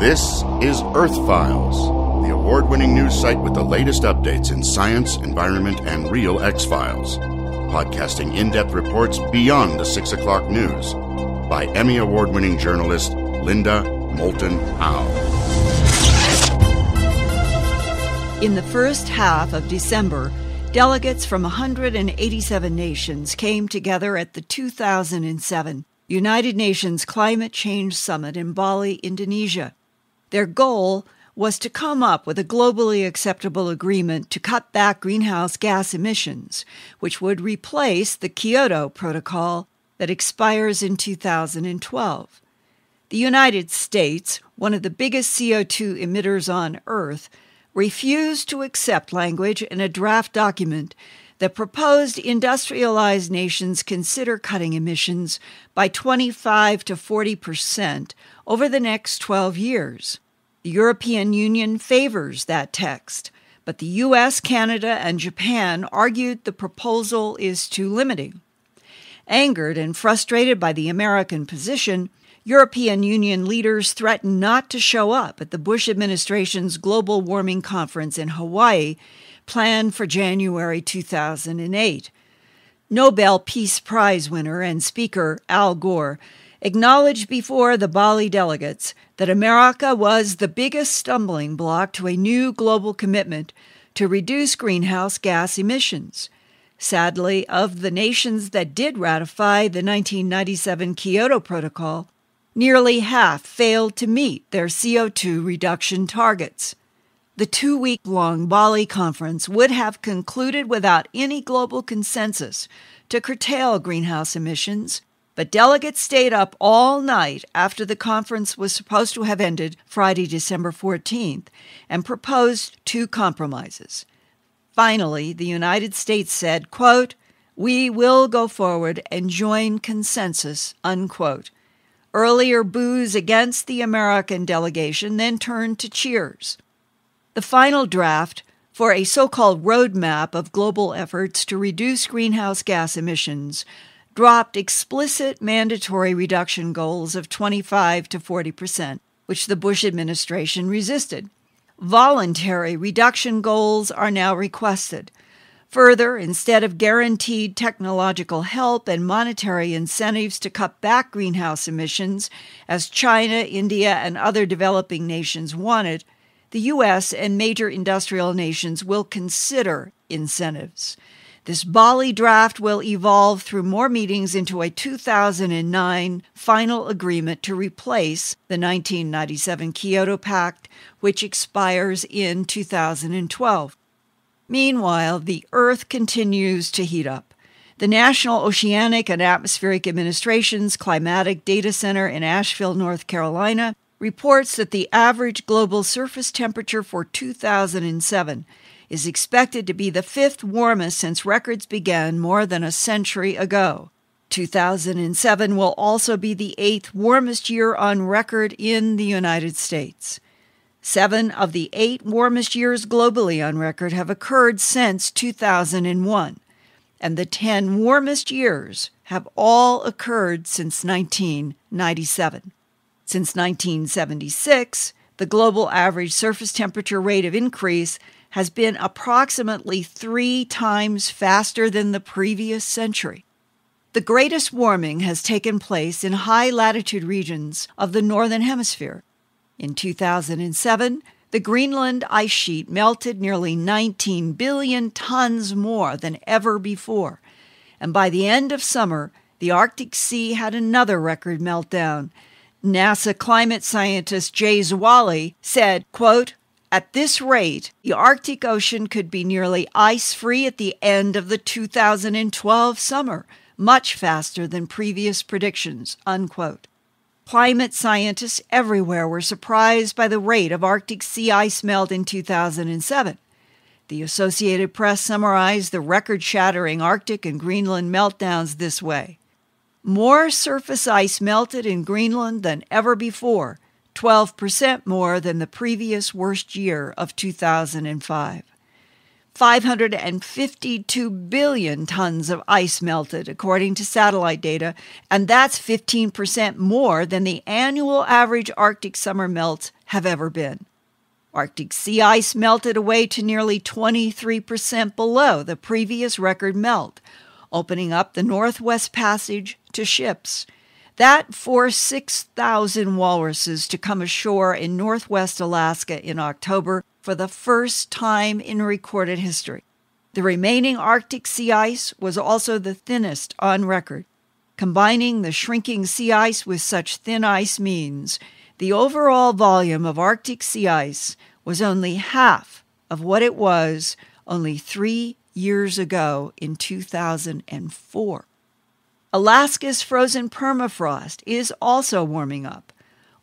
This is Earth Files, the award winning news site with the latest updates in science, environment, and real X Files. Podcasting in depth reports beyond the 6 o'clock news by Emmy Award winning journalist Linda Moulton Howe. In the first half of December, delegates from 187 nations came together at the 2007 United Nations Climate Change Summit in Bali, Indonesia. Their goal was to come up with a globally acceptable agreement to cut back greenhouse gas emissions, which would replace the Kyoto Protocol that expires in 2012. The United States, one of the biggest CO2 emitters on Earth, refused to accept language in a draft document that proposed industrialized nations consider cutting emissions by 25 to 40 percent over the next 12 years. The European Union favors that text, but the US, Canada, and Japan argued the proposal is too limiting. Angered and frustrated by the American position, European Union leaders threatened not to show up at the Bush administration's global warming conference in Hawaii, planned for January 2008. Nobel Peace Prize winner and speaker Al Gore acknowledged before the Bali delegates that America was the biggest stumbling block to a new global commitment to reduce greenhouse gas emissions. Sadly, of the nations that did ratify the 1997 Kyoto Protocol, nearly half failed to meet their CO2 reduction targets. The two week long Bali conference would have concluded without any global consensus to curtail greenhouse emissions, but delegates stayed up all night after the conference was supposed to have ended Friday, December 14th, and proposed two compromises. Finally, the United States said, quote, We will go forward and join consensus, unquote. Earlier boos against the American delegation then turned to cheers. The final draft for a so called roadmap of global efforts to reduce greenhouse gas emissions dropped explicit mandatory reduction goals of 25 to 40 percent, which the Bush administration resisted. Voluntary reduction goals are now requested. Further, instead of guaranteed technological help and monetary incentives to cut back greenhouse emissions, as China, India, and other developing nations wanted, the U.S. and major industrial nations will consider incentives. This Bali draft will evolve through more meetings into a 2009 final agreement to replace the 1997 Kyoto Pact, which expires in 2012. Meanwhile, the Earth continues to heat up. The National Oceanic and Atmospheric Administration's Climatic Data Center in Asheville, North Carolina, reports that the average global surface temperature for 2007 is expected to be the fifth warmest since records began more than a century ago. 2007 will also be the eighth warmest year on record in the United States. Seven of the eight warmest years globally on record have occurred since 2001, and the 10 warmest years have all occurred since 1997. Since 1976, the global average surface temperature rate of increase has been approximately three times faster than the previous century. The greatest warming has taken place in high latitude regions of the Northern Hemisphere, in 2007, the Greenland ice sheet melted nearly 19 billion tons more than ever before. And by the end of summer, the Arctic Sea had another record meltdown. NASA climate scientist Jay Zwally said, quote, at this rate, the Arctic Ocean could be nearly ice free at the end of the 2012 summer, much faster than previous predictions. Unquote. Climate scientists everywhere were surprised by the rate of Arctic sea ice melt in 2007. The Associated Press summarized the record shattering Arctic and Greenland meltdowns this way More surface ice melted in Greenland than ever before, 12% more than the previous worst year of 2005. 552 billion tons of ice melted, according to satellite data, and that's 15% more than the annual average Arctic summer melts have ever been. Arctic sea ice melted away to nearly 23% below the previous record melt, opening up the Northwest Passage to ships. That forced 6,000 walruses to come ashore in northwest Alaska in October for the first time in recorded history. The remaining Arctic sea ice was also the thinnest on record. Combining the shrinking sea ice with such thin ice means the overall volume of Arctic sea ice was only half of what it was only three years ago in 2004. Alaska's frozen permafrost is also warming up,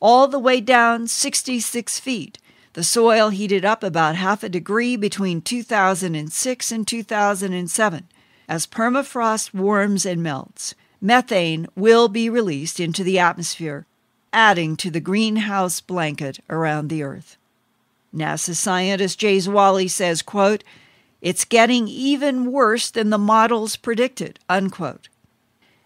all the way down 66 feet. The soil heated up about half a degree between 2006 and 2007. As permafrost warms and melts, methane will be released into the atmosphere, adding to the greenhouse blanket around the Earth. NASA scientist Jay Zwally says, quote, It's getting even worse than the models predicted, unquote.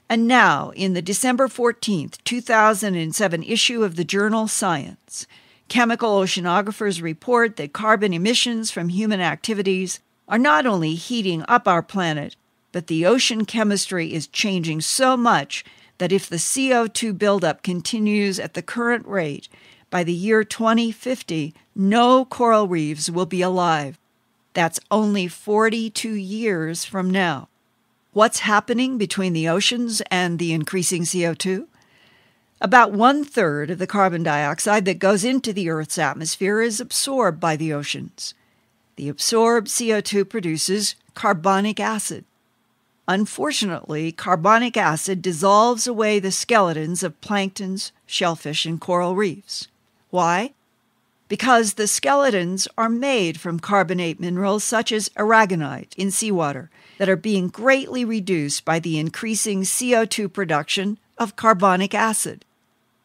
And now, in the December 14th, 2007 issue of the journal Science, chemical oceanographers report that carbon emissions from human activities are not only heating up our planet, but the ocean chemistry is changing so much that if the CO2 buildup continues at the current rate, by the year 2050, no coral reefs will be alive. That's only 42 years from now. What's happening between the oceans and the increasing CO2? About one third of the carbon dioxide that goes into the Earth's atmosphere is absorbed by the oceans. The absorbed CO2 produces carbonic acid. Unfortunately, carbonic acid dissolves away the skeletons of planktons, shellfish, and coral reefs. Why? Because the skeletons are made from carbonate minerals such as aragonite in seawater that are being greatly reduced by the increasing CO2 production of carbonic acid.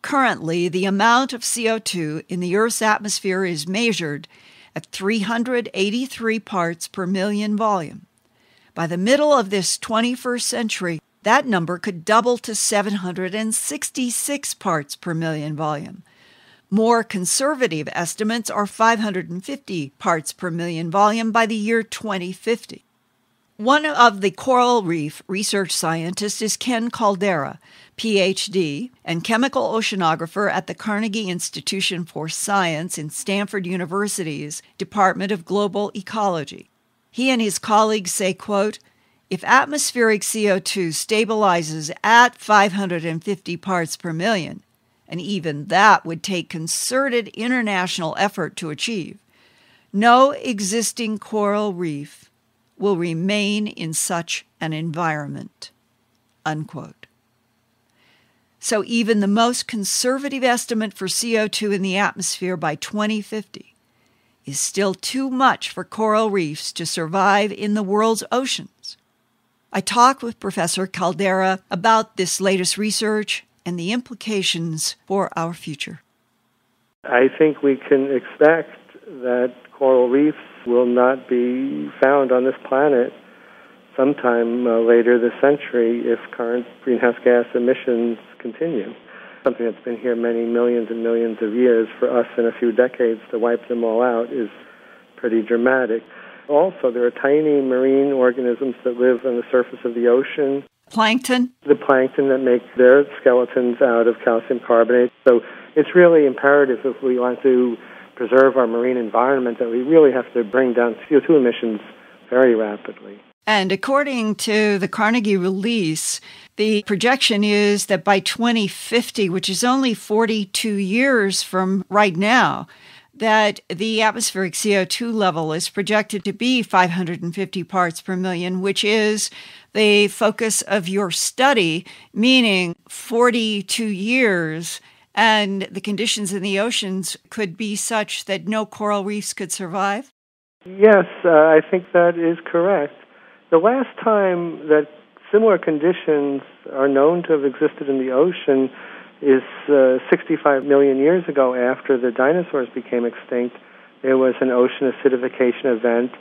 Currently, the amount of CO2 in the Earth's atmosphere is measured at 383 parts per million volume. By the middle of this 21st century, that number could double to 766 parts per million volume. More conservative estimates are 550 parts per million volume by the year 2050. One of the coral reef research scientists is Ken Caldeira, PhD, and chemical oceanographer at the Carnegie Institution for Science in Stanford University's Department of Global Ecology. He and his colleagues say, quote, if atmospheric CO2 stabilizes at 550 parts per million, and even that would take concerted international effort to achieve, no existing coral reef will remain in such an environment. Unquote. So, even the most conservative estimate for CO2 in the atmosphere by 2050 is still too much for coral reefs to survive in the world's oceans. I talked with Professor Caldeira about this latest research and the implications for our future? I think we can expect that coral reefs will not be found on this planet sometime uh, later this century if current greenhouse gas emissions continue. Something that's been here many millions and millions of years, for us in a few decades to wipe them all out is pretty dramatic. Also, there are tiny marine organisms that live on the surface of the ocean Plankton? The plankton that make their skeletons out of calcium carbonate. So it's really imperative if we want to preserve our marine environment that we really have to bring down CO2 emissions very rapidly. And according to the Carnegie release, the projection is that by 2050, which is only 42 years from right now, that the atmospheric CO2 level is projected to be 550 parts per million, which is the focus of your study, meaning 42 years, and the conditions in the oceans could be such that no coral reefs could survive? Yes, uh, I think that is correct. The last time that similar conditions are known to have existed in the ocean is uh, 65 million years ago after the dinosaurs became extinct. There was an ocean acidification event,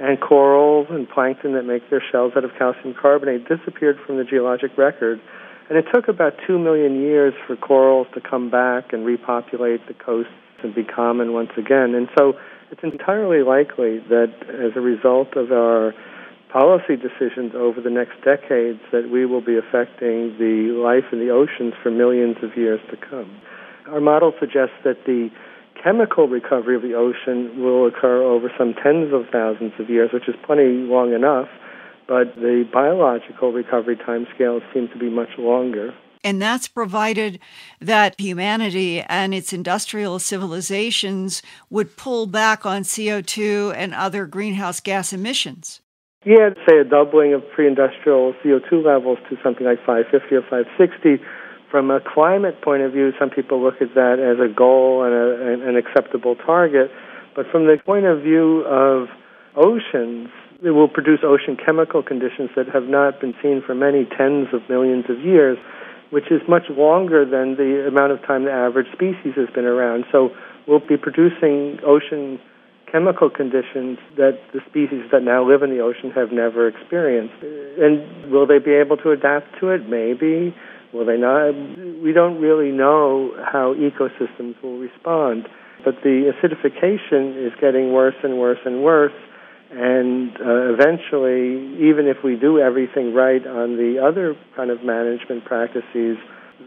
and corals and plankton that make their shells out of calcium carbonate disappeared from the geologic record. And it took about 2 million years for corals to come back and repopulate the coasts and be common once again. And so it's entirely likely that as a result of our policy decisions over the next decades that we will be affecting the life in the oceans for millions of years to come. Our model suggests that the chemical recovery of the ocean will occur over some tens of thousands of years, which is plenty long enough, but the biological recovery timescales seem to be much longer. And that's provided that humanity and its industrial civilizations would pull back on CO2 and other greenhouse gas emissions. Yeah, say a doubling of pre industrial CO2 levels to something like 550 or 560. From a climate point of view, some people look at that as a goal and a, an acceptable target. But from the point of view of oceans, it will produce ocean chemical conditions that have not been seen for many tens of millions of years which is much longer than the amount of time the average species has been around. So we'll be producing ocean chemical conditions that the species that now live in the ocean have never experienced. And will they be able to adapt to it? Maybe. Will they not? We don't really know how ecosystems will respond. But the acidification is getting worse and worse and worse. And uh, eventually, even if we do everything right on the other kind of management practices,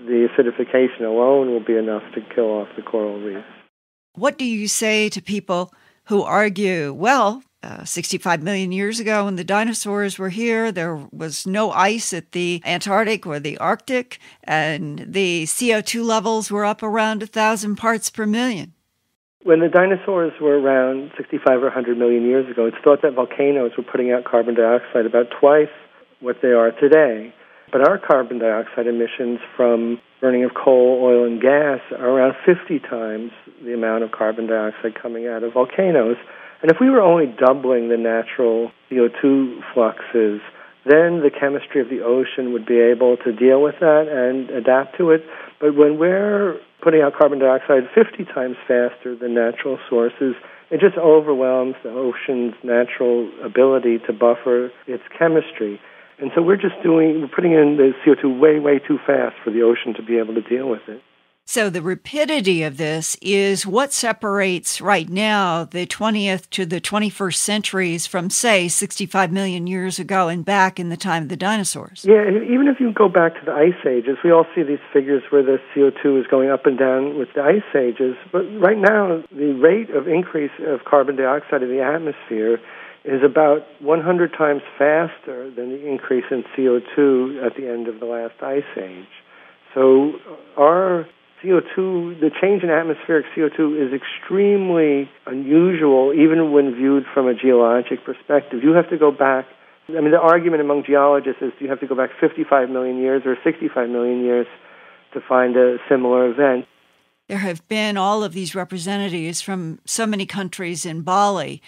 the acidification alone will be enough to kill off the coral reefs. What do you say to people who argue, well, uh, 65 million years ago when the dinosaurs were here, there was no ice at the Antarctic or the Arctic, and the CO2 levels were up around 1,000 parts per million? When the dinosaurs were around 65 or 100 million years ago, it's thought that volcanoes were putting out carbon dioxide about twice what they are today. But our carbon dioxide emissions from burning of coal, oil, and gas are around 50 times the amount of carbon dioxide coming out of volcanoes. And if we were only doubling the natural CO2 fluxes, then the chemistry of the ocean would be able to deal with that and adapt to it. But when we're putting out carbon dioxide 50 times faster than natural sources, it just overwhelms the ocean's natural ability to buffer its chemistry. And so we're just doing, we're putting in the CO2 way, way too fast for the ocean to be able to deal with it. So the rapidity of this is what separates right now the 20th to the 21st centuries from, say, 65 million years ago and back in the time of the dinosaurs. Yeah, even if you go back to the ice ages, we all see these figures where the CO2 is going up and down with the ice ages. But right now, the rate of increase of carbon dioxide in the atmosphere is about 100 times faster than the increase in CO2 at the end of the last ice age. So uh, our CO2, the change in atmospheric CO2 is extremely unusual, even when viewed from a geologic perspective. You have to go back. I mean, the argument among geologists is you have to go back 55 million years or 65 million years to find a similar event. There have been all of these representatives from so many countries in Bali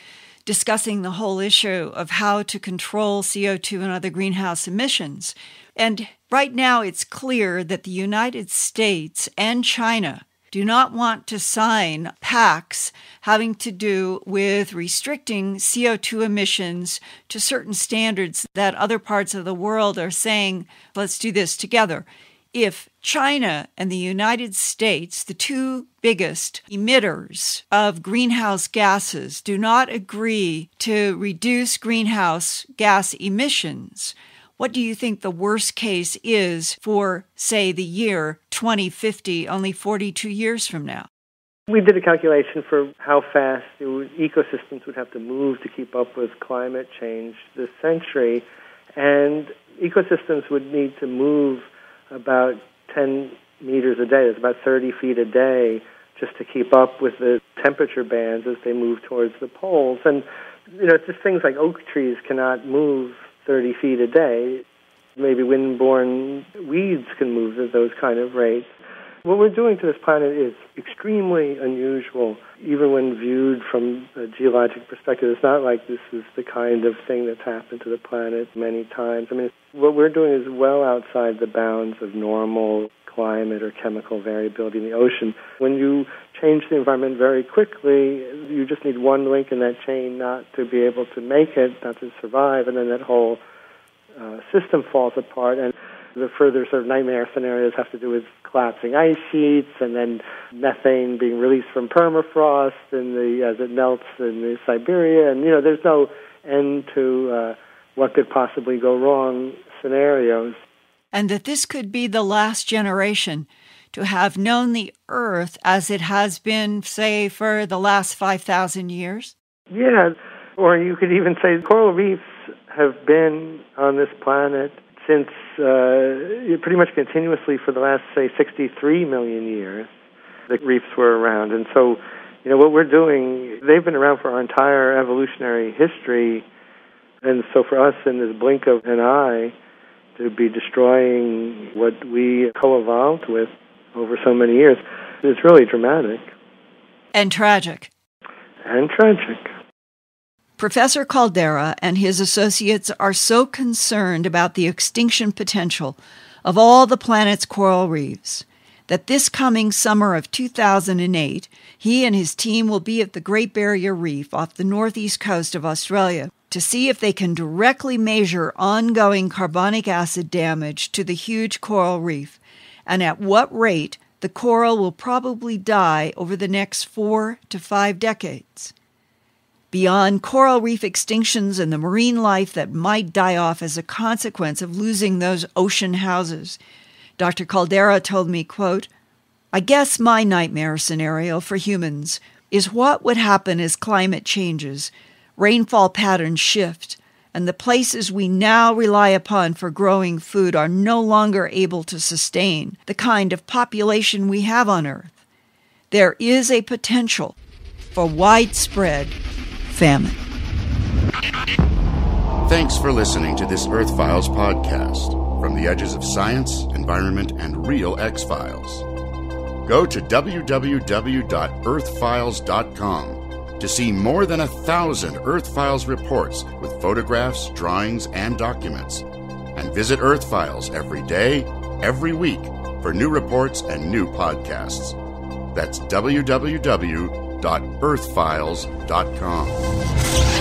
discussing the whole issue of how to control CO2 and other greenhouse emissions. And right now, it's clear that the United States and China do not want to sign pacts having to do with restricting CO2 emissions to certain standards that other parts of the world are saying, let's do this together if China and the United States, the two biggest emitters of greenhouse gases, do not agree to reduce greenhouse gas emissions, what do you think the worst case is for, say, the year 2050, only 42 years from now? We did a calculation for how fast ecosystems would have to move to keep up with climate change this century, and ecosystems would need to move about 10 meters a day. It's about 30 feet a day just to keep up with the temperature bands as they move towards the poles. And, you know, just things like oak trees cannot move 30 feet a day. Maybe wind-borne weeds can move at those kind of rates. What we're doing to this planet is extremely unusual, even when viewed from a geologic perspective. It's not like this is the kind of thing that's happened to the planet many times. I mean, what we're doing is well outside the bounds of normal climate or chemical variability in the ocean. When you change the environment very quickly, you just need one link in that chain not to be able to make it, not to survive, and then that whole uh, system falls apart. And The further sort of nightmare scenarios have to do with collapsing ice sheets and then methane being released from permafrost and the as it melts in the Siberia and you know there's no end to uh, what could possibly go wrong scenarios. And that this could be the last generation to have known the Earth as it has been, say, for the last 5,000 years? Yeah, or you could even say coral reefs have been on this planet since uh, pretty much continuously for the last, say, 63 million years. The reefs were around. And so, you know, what we're doing, they've been around for our entire evolutionary history. And so for us, in this blink of an eye, to be destroying what we co evolved with over so many years, is really dramatic. And tragic. And tragic. Professor Caldeira and his associates are so concerned about the extinction potential of all the planet's coral reefs that this coming summer of 2008, he and his team will be at the Great Barrier Reef off the northeast coast of Australia to see if they can directly measure ongoing carbonic acid damage to the huge coral reef and at what rate the coral will probably die over the next four to five decades. Beyond coral reef extinctions and the marine life that might die off as a consequence of losing those ocean houses, Dr. Caldeira told me, quote, I guess my nightmare scenario for humans is what would happen as climate changes, rainfall patterns shift, and the places we now rely upon for growing food are no longer able to sustain the kind of population we have on Earth. There is a potential for widespread famine. Thanks for listening to this Earth Files podcast from the edges of science, environment, and real X Files. Go to www.earthfiles.com to see more than a thousand Earth Files reports with photographs, drawings, and documents. And visit Earth Files every day, every week for new reports and new podcasts. That's www www.earthfiles.com.